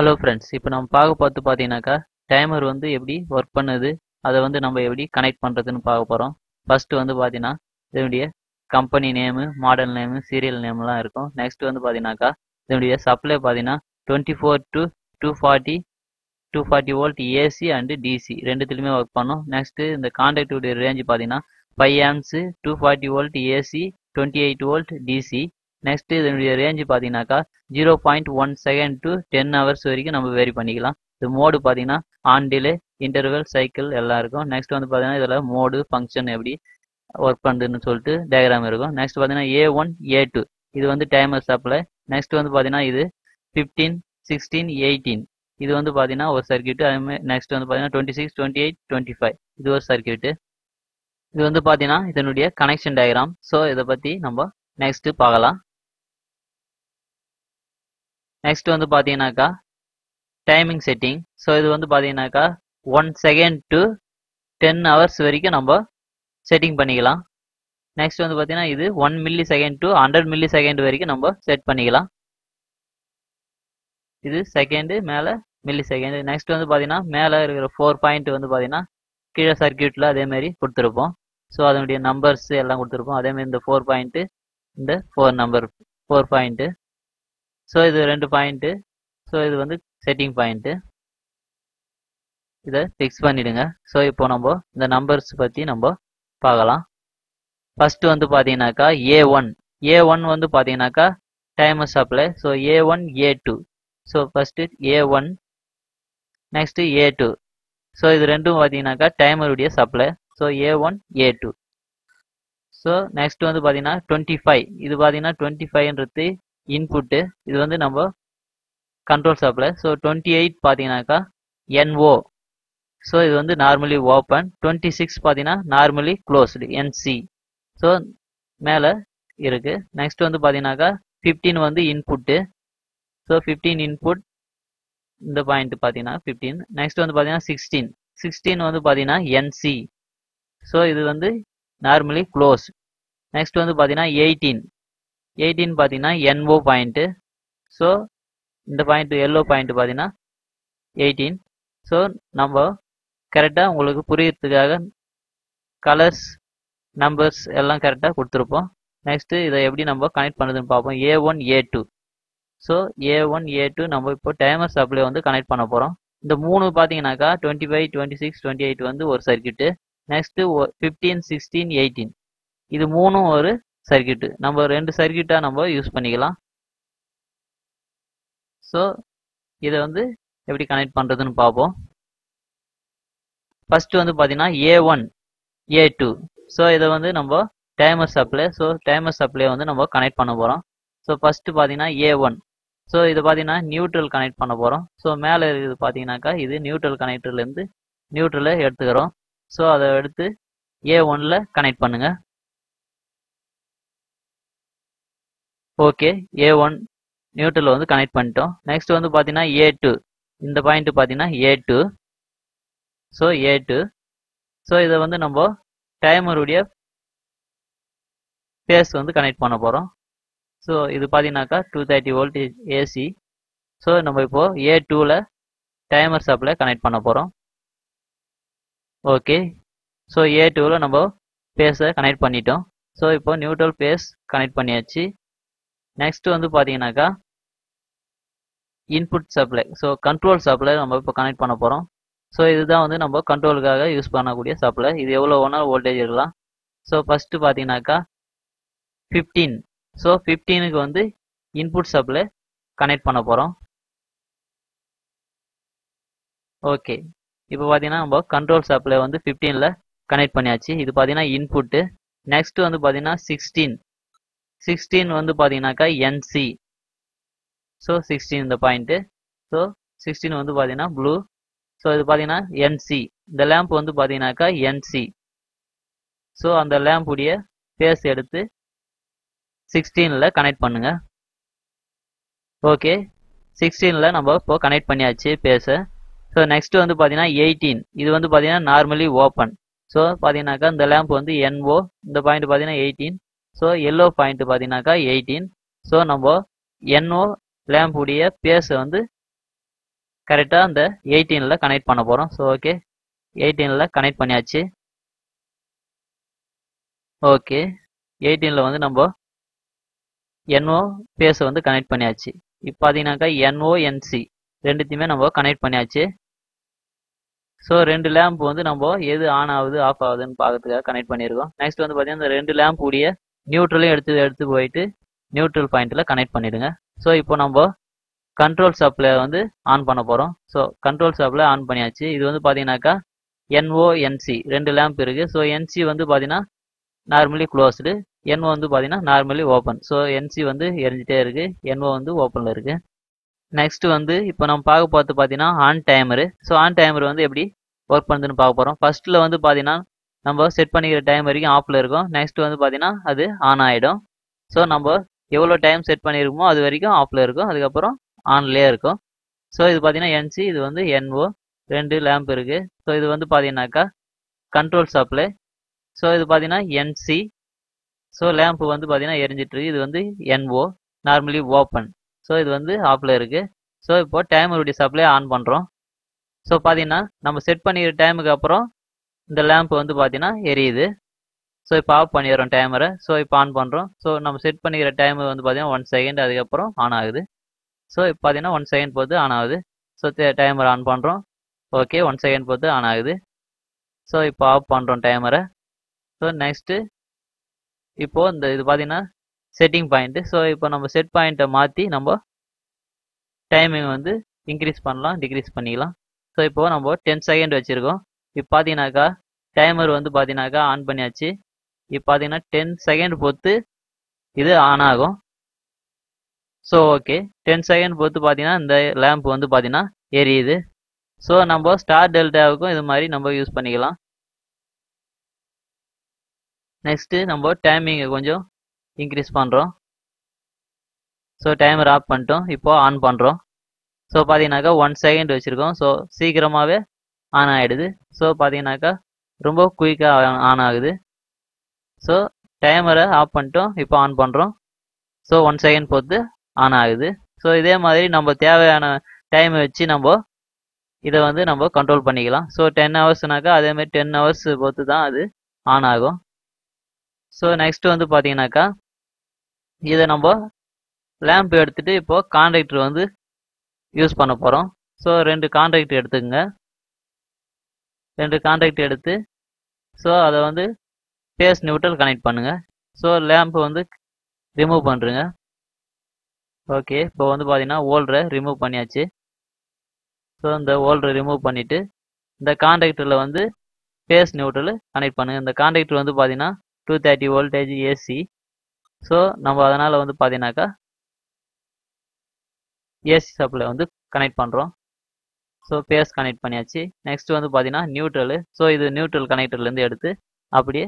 Hello friends இப்போ நம்ம பார்க்க பார்த்து பார்த்தீங்கன்னாக்கா டைமர் வந்து எப்படி ஒர்க் பண்ணுது அதை வந்து நம்ம எப்படி கனெக்ட் பண்ணுறதுன்னு பார்க்க போகிறோம் ஃபஸ்ட்டு வந்து பார்த்தீங்கன்னா இதனுடைய company name model name serial நேம்லாம் இருக்கும். நெக்ஸ்ட் வந்து பார்த்தீங்கன்னாக்கா இதனுடைய சப்ளை பார்த்தீங்கன்னா twenty four to two forty two forty volt AC and DC ரெண்டுத்துலையுமே work பண்ணும். நெக்ஸ்ட்டு இந்த கான்டாக்டுடைய ரேஞ்சு பார்த்தீங்கன்னா five amps two forty volt AC twenty eight volt DC next இதனுடைய ரேஞ்சு பார்த்தீங்கன்னாக்கா zero point one second to ten hours வரைக்கும் நம்ம vary பண்ணிக்கலாம். இது மோடு பார்த்தீங்கன்னா ஆன் டிலே இன்டர்வல் சைக்கிள் எல்லாம் இருக்கும். நெக்ஸ்ட் வந்து பார்த்தீங்கன்னா இதில் மோடு ஃபங்க்ஷன் எப்படி ஒர்க் பண்ணுதுன்னு சொல்லிட்டு டயக்ராம் இருக்கும். நெக்ஸ்ட் பார்த்தீங்கன்னா ஏ ஒன் ஏ டூ இது வந்து டைமர் சப்ளை நெக்ஸ்ட் வந்து பார்த்தீங்கன்னா இது ஃபிஃப்டீன் சிக்ஸ்டீன் எயிட்டீன் இது வந்து பார்த்தீங்கன்னா ஒரு சர்க்கியூட் அதுமாதிரி நெக்ஸ்ட் வந்து பார்த்தீங்கன்னா twenty six twenty eight twenty five இது ஒரு சர்க்கியூட்டு இது வந்து பார்த்தீங்கன்னா இதனுடைய கனெக்ஷன் டயக்ராம் ஸோ இதை பற்றி நம்ம நெக்ஸ்ட்டு பார்க்கலாம். நெக்ஸ்ட் வந்து பார்த்தீங்கன்னாக்கா டைமிங் செட்டிங் ஸோ இது வந்து பார்த்தீங்கன்னாக்கா one second to ten hours வரைக்கும் நம்ம செட்டிங் பண்ணிக்கலாம். நெக்ஸ்ட் வந்து பார்த்தீங்கன்னா இது one millisecond to hundred millisecond வரைக்கும் நம்ம செட் பண்ணிக்கலாம். இது செகண்டு மேலே மில்லி செகண்டு நெக்ஸ்ட் வந்து பார்த்தீங்கன்னா மேலே இருக்கிற ஃபோர் பாயிண்ட் வந்து பார்த்தீங்கன்னா கீழே சர்க்கியூட்டில் அதேமாரி கொடுத்துருப்போம். ஸோ அதனுடைய நம்பர்ஸ் எல்லாம் கொடுத்துருப்போம். அதேமாரி இந்த ஃபோர் பாயிண்ட்டு இந்த four number four point so இது ரெண்டு பாயிண்ட்டு ஸோ இது வந்து செட்டிங் பாயிண்ட்டு இதை ஃபிக்ஸ் பண்ணிவிடுங்க ஸோ இப்போ நம்ம இந்த நம்பர்ஸ் பற்றி நம்ம பார்க்கலாம். ஃபஸ்ட்டு வந்து பார்த்தீங்கன்னாக்கா ஏ ஒன் ஏ ஒன் வந்து பார்த்தீங்கன்னாக்கா timer supply so A one A two so first A one next A two so இது ரெண்டும் பார்த்தீங்கன்னாக்கா டைமருடைய supply so A one A two so next வந்து பார்த்தீங்கன்னா டுவெண்ட்டி ஃபைவ் இது பார்த்தீங்கன்னா டுவெண்ட்டி ஃபைவ்ன்றது இன்புட்டு இது வந்து நம்ம control supply so twenty eight பார்த்தீங்கன்னாக்கா என்ஓ ஸோ இது வந்து நார்மலி ஓப்பன் டுவெண்ட்டி சிக்ஸ் பார்த்தீங்கன்னா நார்மலி க்ளோஸ்டு என்சி ஸோ மேலே இருக்குது நெக்ஸ்ட் வந்து பார்த்தீங்கன்னாக்கா ஃபிஃப்டீன் வந்து இன்புட்டு ஸோ ஃபிஃப்டீன் இன்புட் இந்த பாயிண்ட் பார்த்தீங்கன்னா ஃபிஃப்டீன் நெக்ஸ்ட் வந்து பார்த்தீங்கன்னா சிக்ஸ்டீன் சிக்ஸ்டீன் வந்து பார்த்தீங்கன்னா என்சி ஸோ இது வந்து நார்மலி க்ளோஸ் நெக்ஸ்ட் வந்து பார்த்தீங்கன்னா எயிட்டீன் எயிட்டீன் பார்த்தீங்கன்னா என்ஓ பாயிண்ட்டு ஸோ இந்த பாயிண்ட் எல்லோ பாயிண்ட் பார்த்தீங்கன்னா எயிட்டீன். ஸோ நம்ம கரெக்டாக உங்களுக்கு புரியறதுக்காக கலர்ஸ் நம்பர்ஸ் எல்லாம் கரெக்டாக கொடுத்துருப்போம். நெக்ஸ்ட்டு இதை எப்படி நம்ம கனெக்ட் பண்ணுதுன்னு பார்ப்போம். A one A two so A one A two நம்ம இப்போ டைமர் சப்ளை வந்து கனெக்ட் பண்ண போகிறோம் இந்த மூணு பார்த்தீங்கன்னாக்கா twenty five twenty six twenty eight வந்து ஒரு circuit next fifteen sixteen eighteen இது மூணும் ஒரு சர்க்கியூட்டு நம்ம ரெண்டு சர்க்கியூட்டாக நம்ம யூஸ் பண்ணிக்கலாம். ஸோ இதை வந்து எப்படி கனெக்ட் பண்ணுறதுன்னு பார்ப்போம். ஃபஸ்ட்டு வந்து பார்த்தீங்கன்னா A one A two so இதை வந்து நம்ம timer supply so timer supply வந்து நம்ம கனெக்ட் பண்ண போகிறோம் ஸோ ஃபஸ்ட்டு பார்த்தீங்கன்னா ஏ ஒன் ஸோ இது பார்த்தீங்கன்னா நியூட்ரல் கனெக்ட் பண்ண போகிறோம் ஸோ மேலே இருக்குது பார்த்தீங்கன்னாக்கா இது நியூட்ரல் கனெக்டர்லேருந்து நியூட்ரலை எடுத்துக்கிறோம். ஸோ அதை எடுத்து ஏ ஒனில் கனெக்ட் பண்ணுங்கள் ஓகே ஏ ஒன் நியூட்ரல் வந்து கனெக்ட் பண்ணிட்டோம். நெக்ஸ்ட் வந்து பார்த்தீங்கன்னா ஏ டூ இந்த பாயிண்ட் பார்த்தீங்கன்னா A two so A two so இதை வந்து நம்ம டைமருடைய பேஸ் வந்து கனெக்ட் பண்ண போகிறோம் ஸோ இது பார்த்தீங்கன்னாக்கா two thirty voltage AC so நம்ம இப்போது ஏ டூவில் டைமர் சப்ளை கனெக்ட் பண்ண போகிறோம் ஓகே ஸோ ஏ டூவில் நம்ம பேஸை கனெக்ட் பண்ணிட்டோம். ஸோ இப்போ நியூட்ரல் பேஸ் கனெக்ட் பண்ணியாச்சு. நெக்ஸ்ட் வந்து பார்த்தீங்கன்னாக்கா input supply so control supply நம்ம இப்போ கனெக்ட் பண்ண போகிறோம் ஸோ இதுதான் வந்து நம்ம கண்ட்ரோலுக்காக யூஸ் பண்ணக்கூடிய சப்ளை இது எவ்வளோ வேணாலும் வோல்டேஜ் இருக்கலாம் ஸோ ஃபஸ்ட்டு பார்த்தீங்கன்னாக்கா ஃபிஃப்டீன் ஸோ ஃபிஃப்டீனுக்கு வந்து இன்புட் சப்ளை கனெக்ட் பண்ண போகிறோம் ஓகே இப்போ பார்த்தீங்கன்னா நம்ம கண்ட்ரோல் சப்ளை வந்து ஃபிஃப்டீனில் கனெக்ட் பண்ணியாச்சு. இது பார்த்தீங்கன்னா இன்புட்டு நெக்ஸ்ட் வந்து பார்த்தீங்கன்னா சிக்ஸ்டீன் சிக்ஸ்டீன் வந்து பார்த்தீங்கன்னாக்கா என்சி ஸோ சிக்ஸ்டீன் இந்த பாயிண்ட்டு ஸோ சிக்ஸ்டீன் வந்து பார்த்தீங்கன்னா ப்ளூ ஸோ இது பார்த்தீங்கன்னா என்சி இந்த லேம்ப் வந்து பார்த்தீங்கன்னாக்கா என்சி ஸோ அந்த லேம்புடைய பேஸ் எடுத்து சிக்ஸ்டீனில் கனெக்ட் பண்ணுங்கள் ஓகே சிக்ஸ்டீனில் நம்ம இப்போ கனெக்ட் பண்ணியாச்சு பேச ஸோ நெக்ஸ்ட் வந்து பார்த்தீங்கன்னா எயிட்டீன் இது வந்து பார்த்தீங்கன்னா நார்மலி ஓப்பன் ஸோ பார்த்தீங்கன்னாக்கா இந்த லேம்ப் வந்து என்ஓ இந்த பாயிண்ட் பார்த்தீங்கன்னா எயிட்டீன் ஸோ எல்லோ பாயிண்ட் பார்த்தீங்கன்னாக்கா எயிட்டீன் ஸோ நம்ம என்ஓ லேம்புடைய பேஸை வந்து கரெக்டாக அந்த எயிட்டீனில் கனெக்ட் பண்ண போகிறோம் ஸோ ஓகே எயிட்டீனில் கனெக்ட் பண்ணியாச்சு. ஓகே எயிட்டீனில் வந்து நம்ம என்ஓ பேஸை வந்து கனெக்ட் பண்ணியாச்சு. இப்போ பார்த்தீங்கன்னாக்கா என்ஓஎன்சி ரெண்டுத்தையுமே நம்ம கனெக்ட் பண்ணியாச்சு. ஸோ ரெண்டு லேம்ப் வந்து நம்ம எது ஆன் ஆகுது ஆஃப் ஆகுதுன்னு பார்க்கறதுக்காக கனெக்ட் பண்ணியிருக்கோம். நெக்ஸ்ட் வந்து பார்த்தீங்கன்னா இந்த ரெண்டு லேம்ப் உடைய நியூட்ரலையும் எடுத்து எடுத்து போயிட்டு நியூட்ரல் பாயிண்ட்டில் கனெக்ட் பண்ணிடுங்க. ஸோ இப்போ நம்ம கண்ட்ரோல் சப்ளை வந்து ஆன் பண்ண போகிறோம் ஸோ கண்ட்ரோல் சப்ளை ஆன் பண்ணியாச்சு. இது வந்து பார்த்தீங்கன்னாக்கா என்ஓஎன்சி ரெண்டு லேம்ப் இருக்குது ஸோ என்சி வந்து பார்த்தீங்கன்னா நார்மலி க்ளோஸ்டு என்ஓ வந்து பார்த்தீங்கன்னா நார்மலி ஓப்பன் ஸோ என்சி வந்து எரிஞ்சிட்டே இருக்குது என்ஓ வந்து ஓப்பனில் இருக்குது நெக்ஸ்ட் வந்து இப்போ நம்ம பார்க்க பார்த்து பார்த்தீங்கன்னா on timer so on timer வந்து எப்படி ஒர்க் பண்ணுதுன்னு பார்க்க போகிறோம் ஃபர்ஸ்ட்டில் வந்து பார்த்தீங்கன்னா நம்ம செட் பண்ணிக்கிற டைம் வரைக்கும் ஆஃபில் இருக்கும். நெக்ஸ்ட் வந்து பார்த்தீங்கன்னா அது ஆன் ஆகிடும் ஸோ நம்ம எவ்வளோ டைம் செட் பண்ணியிருக்கோமோ அது வரைக்கும் ஆஃபில் இருக்கும். அதுக்கப்புறம் ஆன்லேயே இருக்கும். ஸோ இது பார்த்தீங்கன்னா என்சி இது வந்து என்ஓ ரெண்டு லேம்ப் இருக்குது ஸோ இது வந்து பார்த்தீங்கன்னாக்கா கண்ட்ரோல் சப்ளை ஸோ இது பார்த்தீங்கன்னா என்சி ஸோ லேம்ப் வந்து பார்த்தீங்கன்னா எரிஞ்சிட்ருக்கு இது வந்து என்ஓ நார்மலி ஓப்பன் ஸோ இது வந்து ஆஃபில் இருக்குது ஸோ இப்போ டைமருடைய சப்ளை ஆன் பண்ணுறோம் ஸோ பார்த்தீங்கன்னா நம்ம செட் பண்ணிக்கிற டைமுக்கு அப்புறம் இந்த லேம்ப் வந்து பார்த்தீங்கன்னா எரியுது. ஸோ இப்போ ஆஃப் பண்ணிடுறோம் டைமரை ஸோ இப்போ ஆன் பண்ணுறோம் ஸோ நம்ம செட் பண்ணிக்கிற டைம் வந்து பார்த்தீங்கன்னா ஒன் செகண்ட் அதுக்கப்புறம் ஆன் ஆகுது. ஸோ இப்போ பார்த்தீங்கன்னா ஒன் செகண்ட் பொறுத்து ஆன் ஆகுது. ஸோ டைமர் ஆன் பண்ணுறோம் ஓகே ஒன் செகண்ட் பொறுத்து ஆன் ஆகுது. ஸோ இப்போ ஆஃப் பண்ணுறோம் டைமரை ஸோ நெக்ஸ்ட்டு இப்போது இந்த இது பார்த்தீங்கன்னா செட்டிங் பாயிண்ட்டு ஸோ இப்போ நம்ம செட் பாயிண்ட்டை மாற்றி நம்ம டைமிங் வந்து இன்க்ரீஸ் பண்ணலாம் டிக்ரீஸ் பண்ணிக்கலாம். ஸோ இப்போது நம்ம டென் செகண்ட் வச்சுருக்கோம். இப்போ பார்த்தீங்கன்னாக்கா டைமர் வந்து பார்த்தீங்கன்னாக்கா ஆன் பண்ணியாச்சு. இப்போ பார்த்தீங்கன்னா டென் செகண்ட் பொறுத்து இது ஆன் ஆகும். ஸோ ஓகே டென் செகண்ட் பொறுத்து பார்த்தீங்கன்னா இந்த லேம்ப் வந்து பார்த்தீங்கன்னா எரியுது. ஸோ நம்ம ஸ்டார் டெல்டாவுக்கும் இது மாதிரி நம்ம யூஸ் பண்ணிக்கலாம். நெக்ஸ்ட்டு நம்ம டைமிங்கை கொஞ்சம் இன்க்ரீஸ் பண்ணுறோம் ஸோ டைமர் ஆஃப் பண்ணிட்டோம். இப்போ ஆன் பண்ணுறோம் ஸோ பார்த்தீங்கன்னாக்கா ஒன் செகண்ட் வச்சுருக்கோம். ஸோ சீக்கிரமாகவே ஆன் ஆகிடுது ஸோ பார்த்தீங்கன்னாக்கா ரொம்ப குயிக்காக ஆன் ஆகுது. ஸோ டைமரை ஆஃப் பண்ணிட்டோம். இப்போ ஆன் பண்ணுறோம் ஸோ ஒன் செகண்ட் பொறுத்து ஆன் ஆகுது. ஸோ இதே மாதிரி நம்ம தேவையான டைமை வச்சு நம்ம இதை வந்து நம்ம கண்ட்ரோல் பண்ணிக்கலாம். ஸோ டென் ஹவர்ஸ்னாக்கா அதேமாதிரி டென் ஹவர்ஸ் பொறுத்து தான் அது ஆன் ஆகும். ஸோ நெக்ஸ்ட் வந்து பார்த்தீங்கன்னாக்கா இதை நம்ம லேம்ப் எடுத்துகிட்டு இப்போது கான்ட்ராக்டர் வந்து யூஸ் பண்ண போகிறோம் ஸோ ரெண்டு கான்ட்ராக்ட் எடுத்துக்கங்க. ரெண்டு காண்டாக்ட் எடுத்து ஸோ அதை வந்து பேஸ் நியூட்ரல் கனெக்ட் பண்ணுங்கள் ஸோ லேம்ப் வந்து ரிமூவ் பண்ணுறங்க ஓகே இப்போ வந்து பார்த்தீங்கன்னா ஓல்டரை ரிமூவ் பண்ணியாச்சு. ஸோ இந்த ஓல்டரை ரிமூவ் பண்ணிவிட்டு இந்த கான்ட்ராக்டரில் வந்து பேஸ் நியூட்ரல் கனெக்ட் பண்ணுங்கள் இந்த காண்டக்டர் வந்து பார்த்தீங்கன்னா two thirty voltage AC so நம்ம அதனால் வந்து பார்த்தீங்கன்னாக்கா ஏசி சப்ளை வந்து கனெக்ட் பண்ணுறோம் ஸோ பேஸ் கனெக்ட் பண்ணியாச்சு. நெக்ஸ்ட் வந்து பார்த்தீங்கன்னா நியூட்ரலு ஸோ இது நியூட்ரல் கனெக்டர்லேருந்து எடுத்து அப்படியே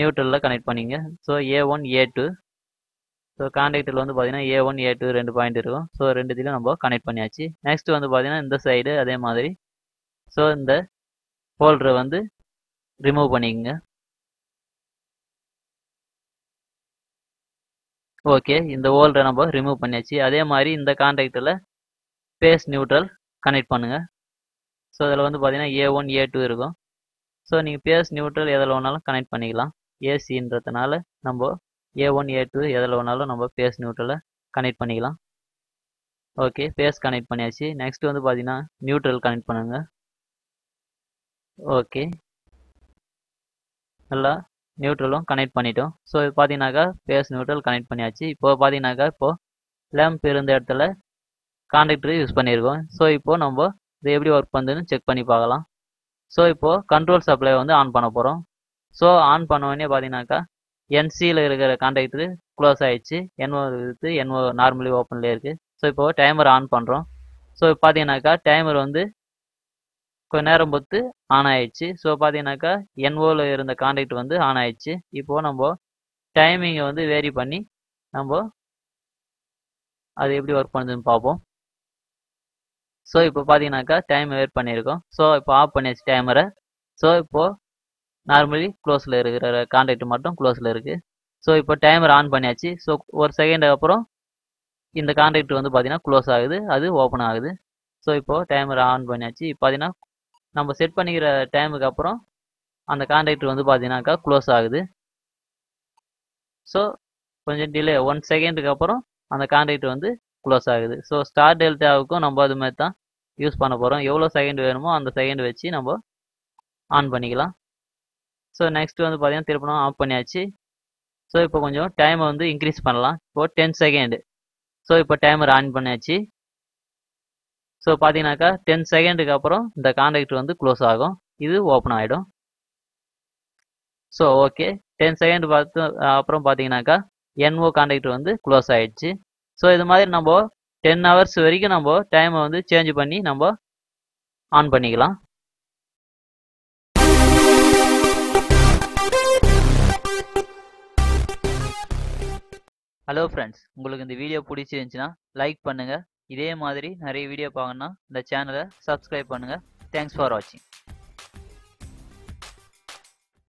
நியூட்ரலில் கனெக்ட் பண்ணிங்க. So A one A two so கான்டாக்டில் வந்து பார்த்தீங்கன்னா ஏ ஒன் ஏ டூ ரெண்டு பாயிண்ட் இருக்கும். ஸோ ரெண்டுத்திலும் நம்ம கனெக்ட் பண்ணியாச்சு. நெக்ஸ்ட் வந்து பார்த்தீங்கன்னா இந்த சைடு அதே மாதிரி. ஸோ இந்த ஹோல்டரை வந்து ரிமூவ் பண்ணிக்கங்க. ஓகே இந்த ஹோல்டரை நம்ம ரிமூவ் பண்ணியாச்சு. அதே மாதிரி இந்த கான்டாக்டில் பேஸ் நியூட்ரல் கனெக்ட் பண்ணுங்கள் ஸோ அதில் வந்து பார்த்தீங்கன்னா ஏ ஒன் ஏ டூ இருக்கும். ஸோ நீங்கள் பேஸ் நியூட்ரல் எதில் வேணாலும் கனெக்ட் பண்ணிக்கலாம். ஏசின்றதுனால நம்ம ஏ ஒன் ஏ டூ எதில் வேணாலும் நம்ம பேஸ் நியூட்ரலை கனெக்ட் பண்ணிக்கலாம். ஓகே பேஸ் கனெக்ட் பண்ணியாச்சு. நெக்ஸ்ட் வந்து பார்த்தீங்கன்னா நியூட்ரல் கனெக்ட் பண்ணுங்க. ஓகே நல்லா நியூட்ரலும் கனெக்ட் பண்ணிட்டோம். ஸோ பார்த்தீங்கன்னாக்கா பேஸ் நியூட்ரல் கனெக்ட் பண்ணியாச்சு. இப்போ பார்த்தீங்கன்னாக்கா இப்போது லேம்ப் இருந்த இடத்துல கான்டாக்டர் யூஸ் பண்ணியிருக்கோம். ஸோ இப்போது நம்ம இது எப்படி ஒர்க் பண்ணுதுன்னு செக் பண்ணி பார்க்கலாம். ஸோ இப்போது கண்ட்ரோல் சப்ளை வந்து ஆன் பண்ண போகிறோம் ஸோ ஆன் பண்ண உடனே பார்த்தீங்கன்னாக்கா என்சியில் இருக்கிற கான்டாக்டர் க்ளோஸ் ஆகிடுச்சு என்ஓ இருக்குது என்ஓ நார்மலி ஓப்பன்லேயே இருக்குது ஸோ இப்போது டைமர் ஆன் பண்ணுறோம் ஸோ பார்த்தீங்கன்னாக்கா டைமர் வந்து கொஞ்ச நேரம் பொறுத்து ஆன் ஆயிடுச்சு. ஸோ பார்த்தீங்கன்னாக்கா என்ஓவில் இருந்த கான்டாக்ட் வந்து ஆன் ஆயிடுச்சு. இப்போது நம்ம டைமிங்கை வந்து வேரி பண்ணி நம்ம அது எப்படி ஒர்க் பண்ணுதுன்னு பார்ப்போம். ஸோ இப்போ பார்த்தீங்கன்னாக்கா டைம் வேர் பண்ணியிருக்கோம். ஸோ இப்போ ஆஃப் பண்ணியாச்சு டைமரை ஸோ இப்போது நார்மலி க்ளோஸில் இருக்கிற கான்டாக்ட் மட்டும் க்ளோஸில் இருக்குது ஸோ இப்போ டைமர் ஆன் பண்ணியாச்சு. ஸோ ஒரு செகண்ட் அப்புறம் இந்த கான்டாக்ட் வந்து பார்த்தீங்கன்னா க்ளோஸ் ஆகுது. அது ஓப்பன் ஆகுது. ஸோ இப்போ டைமர் ஆன் பண்ணியாச்சு. இப்போ பார்த்தீங்கன்னா நம்ம செட் பண்ணிக்கிற டைமுக்கு அப்புறம் அந்த கான்டாக்ட் வந்து பார்த்தீங்கன்னாக்கா க்ளோஸ் ஆகுது. ஸோ கொஞ்சம் டிலே ஒன் செகண்டுக்கு அப்புறம் அந்த கான்டாக்ட் வந்து க்ளோஸ் ஆகுது. ஸோ ஸ்டார் டெல்டாவுக்கும் நம்ம அது மாதிரி தான் யூஸ் பண்ண போகிறோம் எவ்வளோ செகண்ட் வேணுமோ அந்த செகண்ட் வச்சு நம்ம ஆன் பண்ணிக்கலாம். ஸோ நெக்ஸ்ட் வந்து பார்த்தீங்கன்னா திருப்பணம் ஆஃப் பண்ணியாச்சு. ஸோ இப்போ கொஞ்சம் டைமை வந்து இன்க்ரீஸ் பண்ணலாம். இப்போ டென் செகண்டு ஸோ இப்போ டைமர் ஆன் பண்ணியாச்சு. ஸோ பார்த்தீங்கன்னாக்கா டென் செகண்டுக்கு அப்புறம் இந்த கான்டாக்டர் வந்து க்ளோஸ் ஆகும். இது ஓப்பன் ஆகிடும் ஸோ ஓகே டென் செகண்ட் பார்த்து அப்புறம் பார்த்தீங்கன்னாக்கா என்ஓ கான்டாக்டர் வந்து க்ளோஸ் ஆகிடுச்சு ஸோ இது மாதிரி நம்ம டென் ஹவர்ஸ் வரைக்கும் நம்ம டைமை வந்து சேஞ்ச் பண்ணி நம்ம ஆன் பண்ணிக்கலாம். ஹலோ ஃப்ரெண்ட்ஸ் உங்களுக்கு இந்த வீடியோ பிடிச்சிருந்துச்சுன்னா லைக் பண்ணுங்கள் இதே மாதிரி நிறைய வீடியோ பார்க்கணுன்னா இந்த சேனலை சப்ஸ்கிரைப் பண்ணுங்கள் தேங்க்ஸ் ஃபார் வாட்சிங்